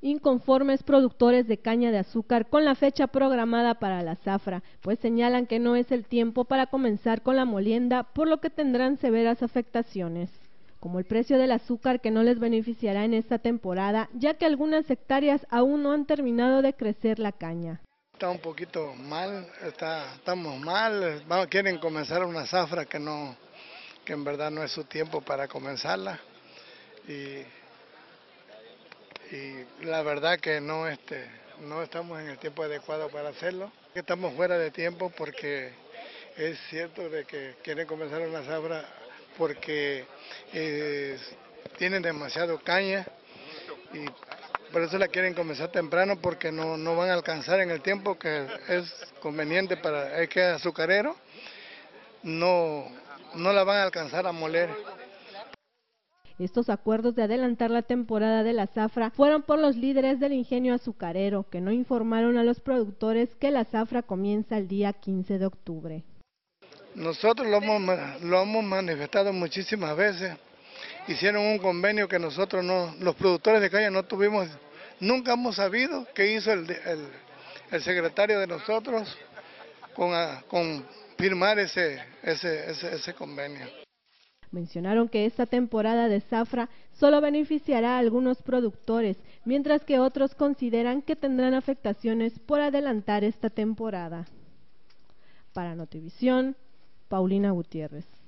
inconformes productores de caña de azúcar con la fecha programada para la zafra, pues señalan que no es el tiempo para comenzar con la molienda, por lo que tendrán severas afectaciones como el precio del azúcar que no les beneficiará en esta temporada, ya que algunas hectáreas aún no han terminado de crecer la caña. Está un poquito mal, estamos mal, quieren comenzar una zafra que no, que en verdad no es su tiempo para comenzarla y la verdad que no este no estamos en el tiempo adecuado para hacerlo. Estamos fuera de tiempo porque es cierto de que quieren comenzar una zafra porque eh, tienen demasiado caña y por eso la quieren comenzar temprano porque no, no van a alcanzar en el tiempo que es conveniente para el que azucarero, no, no la van a alcanzar a moler. Estos acuerdos de adelantar la temporada de la zafra fueron por los líderes del ingenio azucarero, que no informaron a los productores que la zafra comienza el día 15 de octubre. Nosotros lo hemos, lo hemos manifestado muchísimas veces. Hicieron un convenio que nosotros no, los productores de caña no tuvimos, nunca hemos sabido qué hizo el, el, secretario de nosotros con, con firmar ese, ese, ese, ese convenio. Mencionaron que esta temporada de zafra solo beneficiará a algunos productores, mientras que otros consideran que tendrán afectaciones por adelantar esta temporada. Para Notivisión, Paulina Gutiérrez.